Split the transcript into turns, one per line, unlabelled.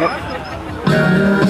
Yep.